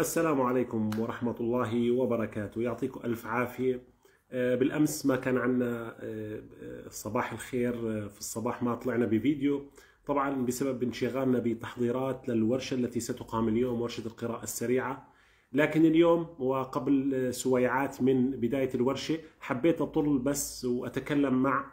السلام عليكم ورحمة الله وبركاته. يعطيكم ألف عافية. آه، بالأمس ما كان عندنا آه، آه، صباح الخير في الصباح ما طلعنا بفيديو. طبعا بسبب انشغالنا بتحضيرات للورشة التي ستقام اليوم ورشة القراءة السريعة. لكن اليوم وقبل سويعات من بداية الورشة حبيت أطل بس وأتكلم مع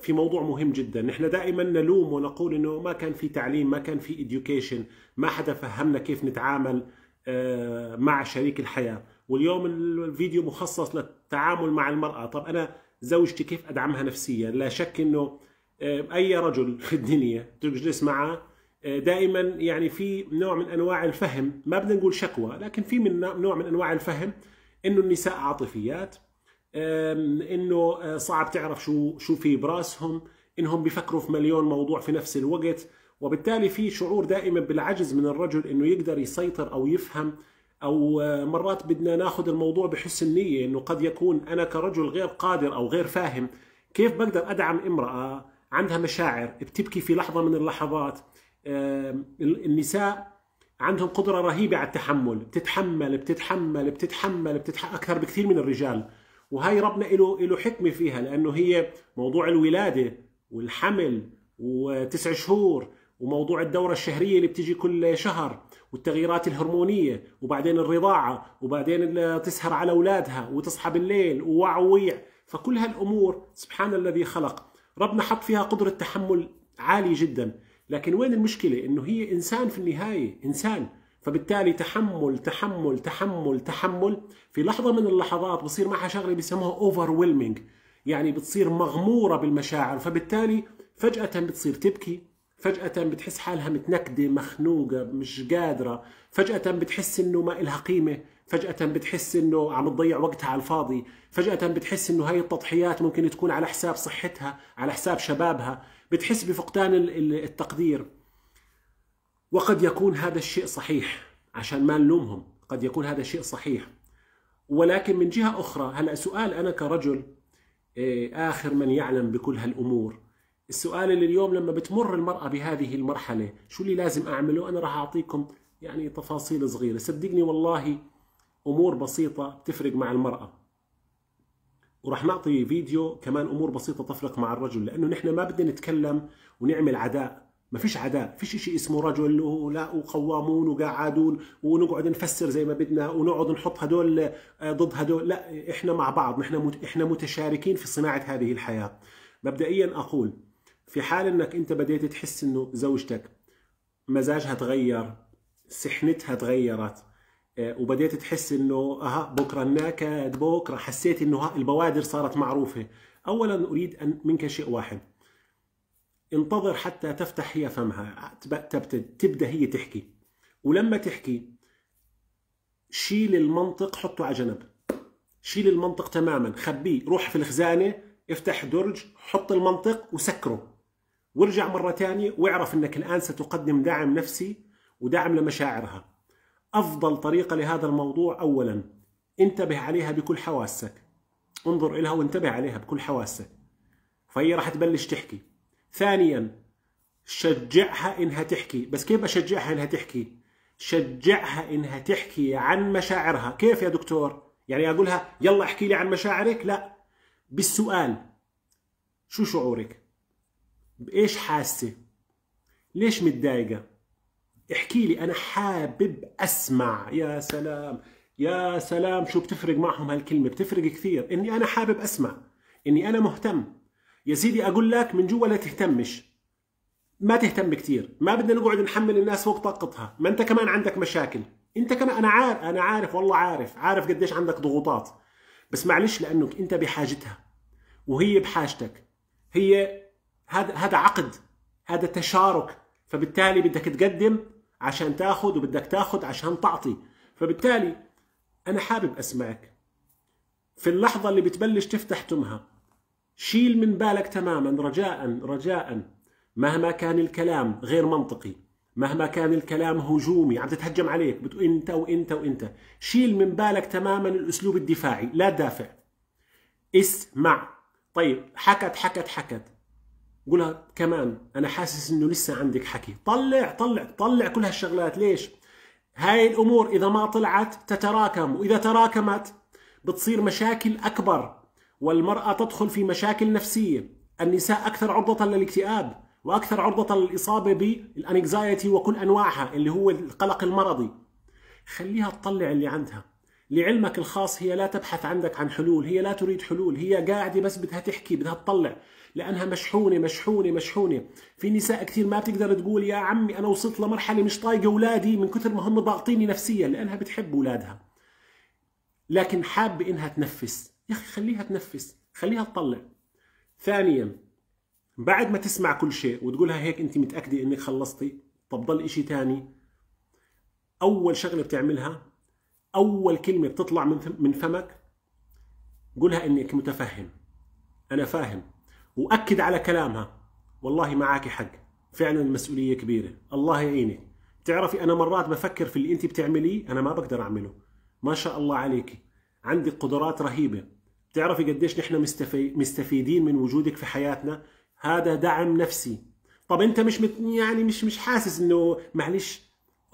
في موضوع مهم جدا. نحن دائما نلوم ونقول إنه ما كان في تعليم ما كان في education ما حدا فهمنا كيف نتعامل آه، مع شريك الحياة. واليوم الفيديو مخصص للتعامل مع المرأة. طب أنا زوجتي كيف أدعمها نفسيا؟ لا شك أنه آه، أي رجل في الدنيا تجلس معه آه، دائما يعني في نوع من أنواع الفهم. ما بدنا نقول شكوى لكن في من نوع من أنواع الفهم إنه النساء عاطفيات. إنه آه، صعب تعرف شو شو في براسهم إنهم بيفكروا في مليون موضوع في نفس الوقت. وبالتالي في شعور دائما بالعجز من الرجل إنه يقدر يسيطر أو يفهم أو آه، مرات بدنا ناخذ الموضوع بحسن النية إنه قد يكون أنا كرجل غير قادر أو غير فاهم كيف بقدر أدعم امرأة عندها مشاعر بتبكي في لحظة من اللحظات. النساء عندهم قدرة رهيبة على التحمل بتتحمل بتتحمل بتتحمل بتتحمل أكثر بكثير من الرجال. وهي ربنا له له حكمة فيها لأنه هي موضوع الولادة والحمل وتسع شهور وموضوع الدورة الشهرية اللي بتيجي كل شهر والتغييرات الهرمونية وبعدين الرضاعة وبعدين تسهر على أولادها وتصحى بالليل ووع وويع. فكل هالأمور سبحان الذي خلق. ربنا حط فيها قدرة تحمل عالية جدا. لكن وين المشكلة؟ إنه هي إنسان في النهاية إنسان. فبالتالي تحمل تحمل تحمل تحمل. في لحظة من اللحظات بصير معها شغلة بيسموها اوفر يعني بتصير مغمورة بالمشاعر. فبالتالي فجأة بتصير تبكي فجأة بتحس حالها متنكدة مخنوقة مش قادرة. فجأة بتحس إنه ما إلها قيمة. فجأة بتحس إنه عم تضيع وقتها على الفاضي. فجأة بتحس إنه هاي التضحيات ممكن تكون على حساب صحتها على حساب شبابها. بتحس بفقدان التقدير. وقد يكون هذا الشيء صحيح عشان ما نلومهم. قد يكون هذا الشيء صحيح. ولكن من جهة أخرى هلأ سؤال أنا كرجل إيه، آخر من يعلم بكل هالأمور. السؤال اللي اليوم لما بتمر المرأة بهذه المرحلة شو اللي لازم أعمله؟ أنا راح أعطيكم يعني تفاصيل صغيرة. صدقني والله أمور بسيطة بتفرق مع المرأة. وراح نعطي فيديو كمان أمور بسيطة تفرق مع الرجل لأنه نحن ما بدنا نتكلم ونعمل عداء. ما فيش عداء فيش شيء اسمه رجل ولا وقوامون وقاعدون ونقعد نفسر زي ما بدنا ونقعد نحط هدول آه، ضد هدول. لا إحنا مع بعض نحن إحنا متشاركين في صناعة هذه الحياة. مبدئيا أقول في حال إنك أنت بديت تحس إنه زوجتك مزاجها تغير سحنتها تغيرت آه، وبديت تحس إنه أها بكرة النكد بكرة حسيت إنه البوادر صارت معروفة. اولا أريد أن منك شيء واحد. انتظر حتى تفتح هي فمها. تبدأ هي تحكي. ولما تحكي شيل المنطق حطه على جنب. شيل المنطق تماما. خبيه روح في الخزانة افتح درج حط المنطق وسكره. وارجع مرة ثانية واعرف إنك الآن ستقدم دعم نفسي ودعم لمشاعرها. أفضل طريقة لهذا الموضوع اولا انتبه عليها بكل حواسك. انظر لها وانتبه عليها بكل حواسك. فهي راح تبلش تحكي. ثانيا شجعها إنها تحكي. بس كيف اشجعها إنها تحكي؟ شجعها إنها تحكي عن مشاعرها. كيف يا دكتور؟ يعني أقولها يلا احكي لي عن مشاعرك؟ لا. بالسؤال شو شعورك؟ بإيش حاسة؟ ليش متضايقة؟ احكي لي أنا حابب أسمع. يا سلام يا سلام. شو بتفرق معهم هالكلمة؟ بتفرق كثير. إني أنا حابب أسمع. إني أنا مهتم. يا سيدي أقول لك من جوا لا تهتمش. ما تهتم كثير ما بدنا نقعد نحمل الناس فوق طاقتها. ما أنت كمان عندك مشاكل. أنت كمان أنا عارف أنا عارف والله عارف. عارف قديش عندك ضغوطات. بس معلش لأنك أنت بحاجتها. وهي بحاجتك. هي هذا هذا عقد. هذا تشارك. فبالتالي بدك تقدم عشان تاخذ وبدك تاخذ عشان تعطي. فبالتالي أنا حابب أسمعك. في اللحظة اللي بتبلش تفتح تمها شيل من بالك تماما رجاء رجاء مهما كان الكلام غير منطقي مهما كان الكلام هجومي عم تتهجم عليك بتقول إنت وإنت وإنت. شيل من بالك تماما الأسلوب الدفاعي لا تدافع. اسمع. طيب حكت حكت حكت. قولها كمان أنا حاسس إنه لسه عندك حكي. طلع طلع طلع كل هالشغلات. ليش؟ هاي الأمور إذا ما طلعت تتراكم وإذا تراكمت بتصير مشاكل أكبر. والمرأة تدخل في مشاكل نفسية. النساء أكثر عرضة للاكتئاب وأكثر عرضة للإصابة بالانكزايتي وكل أنواعها اللي هو القلق المرضي. خليها تطلع اللي عندها. لعلمك الخاص هي لا تبحث عندك عن حلول هي لا تريد حلول هي قاعدة بس بدها تحكي بدها تطلع لأنها مشحونة مشحونة مشحونة. في نساء كثير ما بتقدر تقول يا عمي أنا وصلت لمرحلة مش طايقة أولادي من كثر ما هم ضاغطيني نفسيا. لأنها بتحب أولادها. لكن حابة إنها تنفس. يا أخي خليها تنفس خليها تطلع. ثانيا بعد ما تسمع كل شيء وتقولها هيك أنت متأكدة إنك خلصتي طب ضل إشي ثاني أول شغلة بتعملها أول كلمة بتطلع من فمك قولها إنك متفهم. أنا فاهم. وأكد على كلامها. والله معك حق. فعلا المسؤوليه كبيرة. الله يعينك. تعرفي أنا مرات بفكر في اللي أنت بتعمليه أنا ما بقدر أعمله. ما شاء الله عليك. عندك قدرات رهيبة. بتعرفي قديش نحن مستفيدين من وجودك في حياتنا؟ هذا دعم نفسي. طب انت مش مت يعني مش مش حاسس انه معلش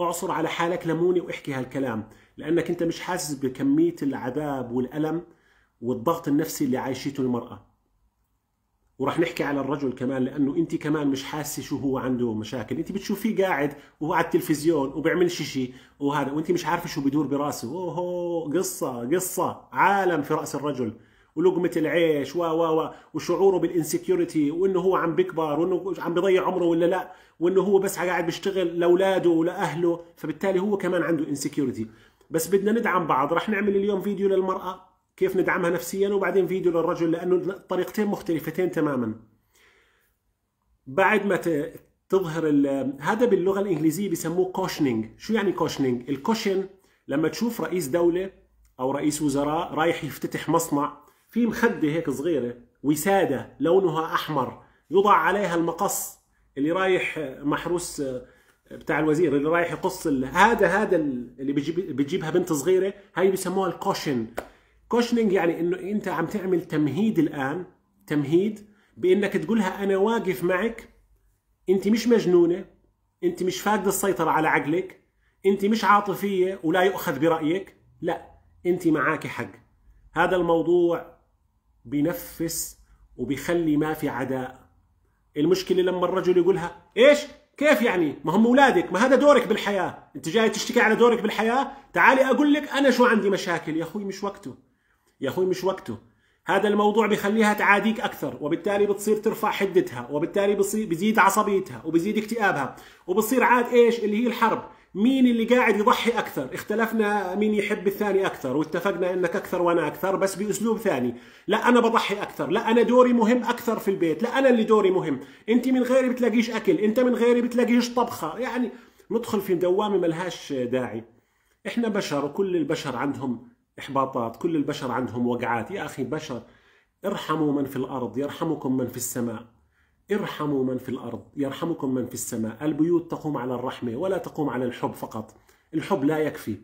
اعصر على حالك ليمونه واحكي هالكلام لأنك انت مش حاسس بكمية العذاب والألم والضغط النفسي اللي عايشته المرأة. وراح نحكي على الرجل كمان لأنه أنت كمان مش حاسة شو هو عنده مشاكل. أنت بتشوفيه قاعد وهو على التلفزيون وبيعملش شيء وهذا وأنت مش عارفة شو بدور براسه. اوه قصة قصة. عالم في رأس الرجل. ولقمة العيش و و و وشعوره بالانسكيورتي وإنه هو عم بيكبر وإنه عم بيضيع عمره ولا لأ وإنه هو بس قاعد بيشتغل لأولاده ولأهله. فبالتالي هو كمان عنده insecurity بس بدنا ندعم بعض. رح نعمل اليوم فيديو للمرأة. كيف ندعمها نفسيا وبعدين فيديو للرجل لأنه الطريقتين مختلفتين تماما. بعد ما تظهر هذا باللغة الإنجليزية بيسموه cushioning شو يعني cushioning ال cushion لما تشوف رئيس دولة أو رئيس وزراء رايح يفتتح مصنع في مخدة هيك صغيرة وسادة لونها أحمر يوضع عليها المقص اللي رايح محروس بتاع الوزير اللي رايح يقص هذا هذا اللي بيجيب بتجيبها بنت صغيرة هاي بيسموها ال cushion cushioning يعني إنه أنت عم تعمل تمهيد الآن تمهيد بإنك تقولها أنا واقف معك أنت مش مجنونة أنت مش فاقده السيطرة على عقلك أنت مش عاطفية ولا يؤخذ برأيك لا أنت معك حق. هذا الموضوع بنفس وبيخلي ما في عداء. المشكلة لما الرجل يقولها إيش؟ كيف يعني؟ ما هم أولادك ما هذا دورك بالحياة. أنت جاي تشتكي على دورك بالحياة؟ تعالي أقول لك أنا شو عندي مشاكل. يا أخوي مش وقته. يا أخوي مش وقته. هذا الموضوع بخليها تعاديك أكثر وبالتالي بتصير ترفع حدتها وبالتالي بصير بزيد عصبيتها وبزيد اكتئابها وبصير عاد إيش؟ اللي هي الحرب. مين اللي قاعد يضحي أكثر؟ اختلفنا مين يحب الثاني أكثر واتفقنا إنك أكثر وأنا أكثر بس بأسلوب ثاني. لا أنا بضحي أكثر لا أنا دوري مهم أكثر في البيت لا أنا اللي دوري مهم. أنت من غيري بتلاقيش أكل أنت من غيري بتلاقيش طبخة. يعني ندخل في دوامة ملهاش داعي. إحنا بشر وكل البشر عندهم إحباطات كل البشر عندهم وقعات. يا أخي بشر ارحموا من في الأرض يرحمكم من في السماء. ارحموا من في الأرض يرحمكم من في السماء. البيوت تقوم على الرحمة ولا تقوم على الحب فقط. الحب لا يكفي.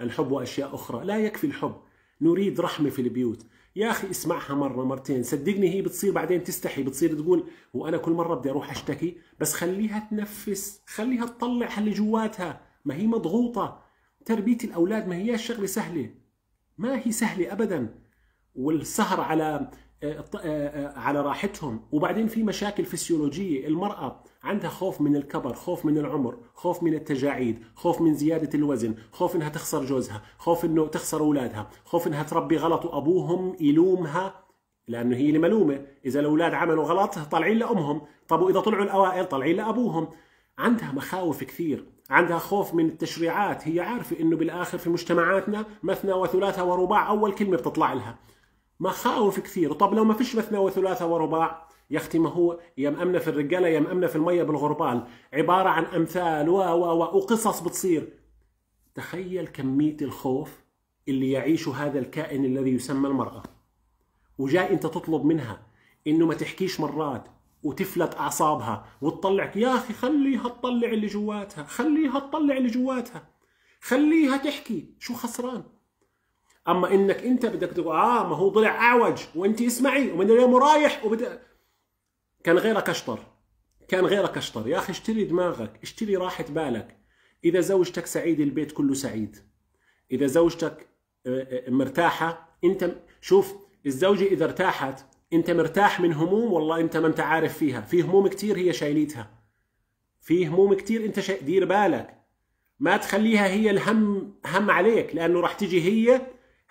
الحب وأشياء أخرى. لا يكفي الحب. نريد رحمة في البيوت. يا أخي اسمعها مرة مرتين صدقني هي بتصير بعدين تستحي. بتصير تقول وأنا كل مرة بدي أروح أشتكي بس خليها تنفس. خليها تطلع اللي جواتها. ما هي مضغوطة. تربية الأولاد ما هي شغلة سهلة. ما هي سهلة ابدا. والسهر على آه، آه، آه، على راحتهم. وبعدين في مشاكل فسيولوجية. المرأة عندها خوف من الكبر خوف من العمر خوف من التجاعيد خوف من زيادة الوزن خوف إنها تخسر جوزها خوف إنه تخسر أولادها خوف إنها تربي غلط وأبوهم يلومها لأنه هي اللي ملومه إذا الأولاد عملوا غلط طالعين لأمهم. طب وإذا طلعوا الأوائل طالعين لأبوهم. عندها مخاوف كثير عندها خوف من التشريعات. هي عارفة إنه بالآخر في مجتمعاتنا مثنى وثلاثة ورباع أول كلمة بتطلع لها. مخاوف كثير. طب لو ما فيش مثنى وثلاثة ورباع يا أختي ما هو؟ يا مأمنة في الرجالة يا مأمنة في المية بالغربال. عبارة عن أمثال و و وقصص بتصير. تخيل كمية الخوف اللي يعيشه هذا الكائن الذي يسمى المرأة. وجاي أنت تطلب منها إنه ما تحكيش مرات وتفلت أعصابها وتطلعك يا أخي خليها تطلع اللي جواتها خليها تطلع اللي جواتها خليها تحكي شو خسران. أما إنك أنت بدك تقول آه ما هو طلع أعوج وأنت اسمعي ومن اليوم رايح وبد... كان غيرك أشطر كان غيرك أشطر. يا أخي اشتري دماغك اشتري راحة بالك. إذا زوجتك سعيد البيت كله سعيد. إذا زوجتك آه، آه، مرتاحة أنت شوف الزوجة إذا ارتاحت أنت مرتاح من هموم والله أنت ما أنت عارف فيها. في هموم كتير هي شايليتها في هموم كتير أنت شا... دير بالك. ما تخليها هي الهم هم عليك لأنه راح تجي هي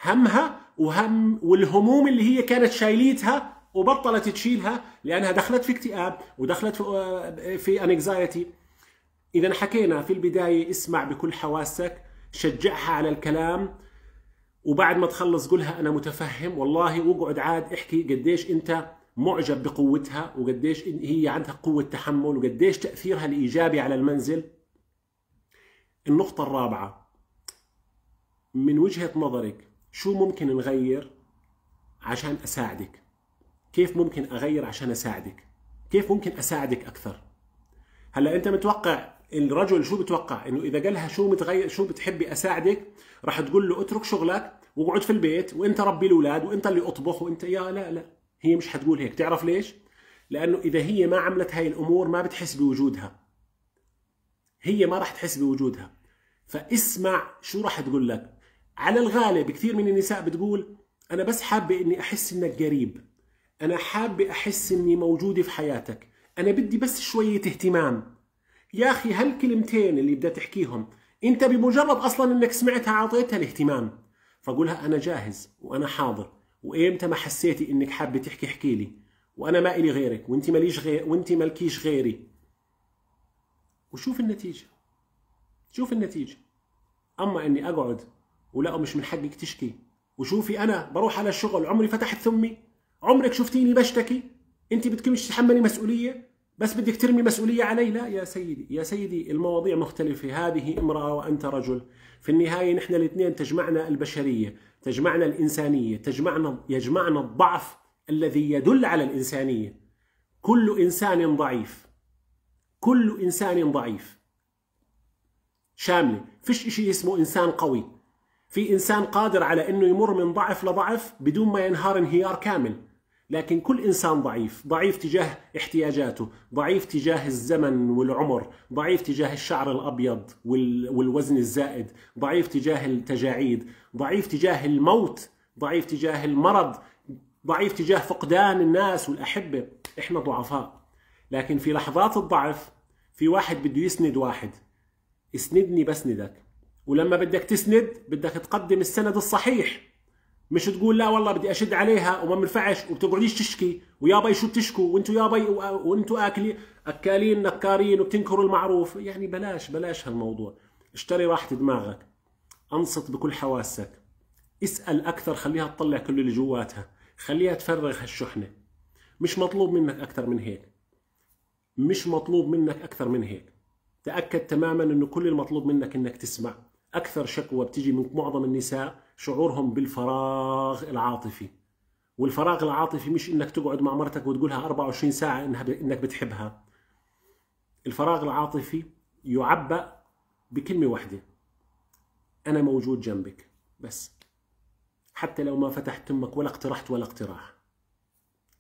همها وهم والهموم اللي هي كانت شايليتها وبطلت تشيلها لأنها دخلت في اكتئاب ودخلت في في انكزايتي إذا حكينا في البداية اسمع بكل حواسك شجعها على الكلام وبعد ما تخلص قولها أنا متفهم والله واقعد عاد احكي قديش أنت معجب بقوتها وقديش هي عندها قوة تحمل وقديش تأثيرها الإيجابي على المنزل. النقطة الرابعة من وجهة نظرك شو ممكن نغير عشان أساعدك؟ كيف ممكن أغير عشان أساعدك؟ كيف ممكن أساعدك أكثر؟ هلا أنت متوقع الرجل شو بتوقع؟ إنه إذا قالها شو متغير شو بتحبي أساعدك راح تقول له اترك شغلك واقعد في البيت وانت ربي الأولاد وانت اللي أطبخ وانت يا لا لا. هي مش حتقول هيك. تعرف ليش؟ لأنه إذا هي ما عملت هاي الأمور ما بتحس بوجودها. هي ما راح تحس بوجودها. فاسمع شو راح تقول لك. على الغالب كثير من النساء بتقول أنا بس حابة إني أحس إنك قريب. أنا حابة أحس إني موجودة في حياتك. أنا بدي بس شوية اهتمام. يا أخي هالكلمتين اللي بدها تحكيهم أنت بمجرد أصلا إنك سمعتها أعطيتها الاهتمام. فقولها أنا جاهز وأنا حاضر وامتى ما حسيتي إنك حابة تحكي احكي لي. وأنا ما إلي غيرك وأنت ماليش غير وأنت مالكيش غيري. وشوف النتيجة. شوف النتيجة. أما إني أقعد ولا مش من حقك تشكي. وشوفي أنا بروح على الشغل عمري فتحت ثمي. عمرك شفتيني بشتكي؟ أنت بدك مش تتحملي مسؤولية؟ بس بدك ترمي مسؤولية علي. لا يا سيدي يا سيدي المواضيع مختلفة. هذه امرأة وأنت رجل. في النهاية نحن الاثنين تجمعنا البشرية تجمعنا الإنسانية تجمعنا يجمعنا الضعف الذي يدل على الإنسانية. كل إنسان ضعيف. كل إنسان ضعيف. شاملة. فيش شيء اسمه إنسان قوي. في إنسان قادر على إنه يمر من ضعف لضعف بدون ما ينهار انهيار كامل. لكن كل إنسان ضعيف ضعيف تجاه احتياجاته ضعيف تجاه الزمن والعمر ضعيف تجاه الشعر الأبيض والوزن الزائد ضعيف تجاه التجاعيد ضعيف تجاه الموت ضعيف تجاه المرض ضعيف تجاه فقدان الناس والأحبة. إحنا ضعفاء. لكن في لحظات الضعف في واحد بده يسند واحد. اسندني بسندك ولما بدك تسند بدك تقدم السند الصحيح. مش تقول لا والله بدي أشد عليها وما بنفعش وبتقعديش تشكي ويا باي شو بتشكوا وانتوا يا باي وانتوا اكلي أكالين نكارين وبتنكروا المعروف. يعني بلاش بلاش هالموضوع. اشتري راحة دماغك. أنصت بكل حواسك. اسأل أكثر خليها تطلع كل اللي جواتها. خليها تفرغ هالشحنة. مش مطلوب منك أكثر من هيك. مش مطلوب منك أكثر من هيك. تأكد تماما إنه كل المطلوب منك إنك تسمع. أكثر شكوى بتيجي من معظم النساء شعورهم بالفراغ العاطفي. والفراغ العاطفي مش إنك تقعد مع مرتك وتقولها 24 ساعة إنها ب... إنك بتحبها. الفراغ العاطفي يعبأ بكلمة واحدة. أنا موجود جنبك. بس. حتى لو ما فتحت تمك ولا اقترحت ولا اقتراح.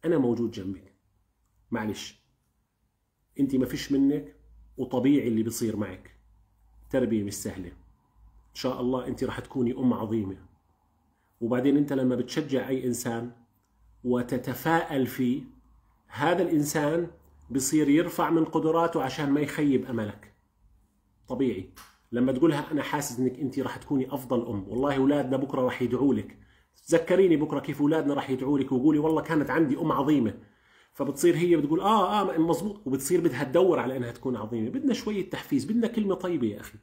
أنا موجود جنبك. معلش. انت ما فيش منك وطبيعي اللي بيصير معك. تربية مش سهلة. إن شاء الله أنت راح تكوني أم عظيمة. وبعدين أنت لما بتشجع أي إنسان وتتفائل فيه هذا الإنسان بصير يرفع من قدراته عشان ما يخيب أملك. طبيعي. لما تقولها أنا حاسس إنك أنت راح تكوني أفضل أم. والله أولادنا بكرة راح يدعوا لك. تذكريني بكرة كيف أولادنا راح يدعوا لك وقولي والله كانت عندي أم عظيمة. فبتصير هي بتقول آه آه مزبوط وبتصير بدها تدور على إنها تكون عظيمة. بدنا شوية تحفيز بدنا كلمة طيبة يا أخي.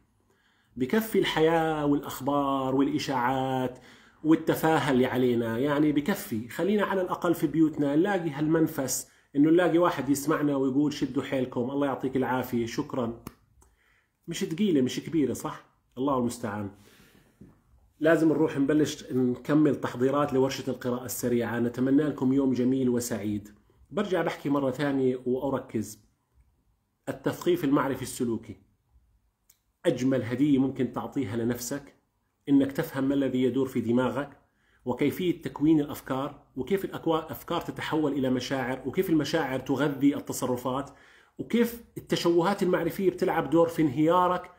بكفي الحياة والأخبار والإشاعات والتفاهة اللي علينا. يعني بكفي. خلينا على الأقل في بيوتنا نلاقي هالمنفس إنه نلاقي واحد يسمعنا ويقول شدوا حيلكم. الله يعطيك العافية. شكرا. مش ثقيلة مش كبيرة صح؟ الله المستعان. لازم نروح نبلش نكمل تحضيرات لورشة القراءة السريعة. نتمنى لكم يوم جميل وسعيد. برجع بحكي مرة ثانية وأركز. التثقيف المعرفي السلوكي. أجمل هدية ممكن تعطيها لنفسك إنك تفهم ما الذي يدور في دماغك وكيفية تكوين الأفكار وكيف الأفكار تتحول إلى مشاعر وكيف المشاعر تغذي التصرفات وكيف التشوهات المعرفية بتلعب دور في انهيارك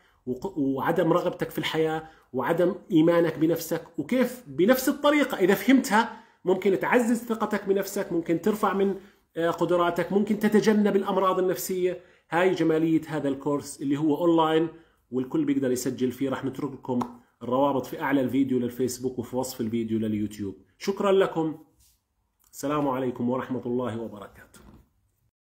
وعدم رغبتك في الحياة وعدم إيمانك بنفسك وكيف بنفس الطريقة إذا فهمتها ممكن تعزز ثقتك بنفسك ممكن ترفع من آه، قدراتك ممكن تتجنب الأمراض النفسية. هاي جمالية هذا الكورس اللي هو اونلاين والكل بيقدر يسجل فيه. راح نترك لكم الروابط في أعلى الفيديو للفيسبوك وفي وصف الفيديو لليوتيوب. شكرا لكم. السلام عليكم ورحمة الله وبركاته.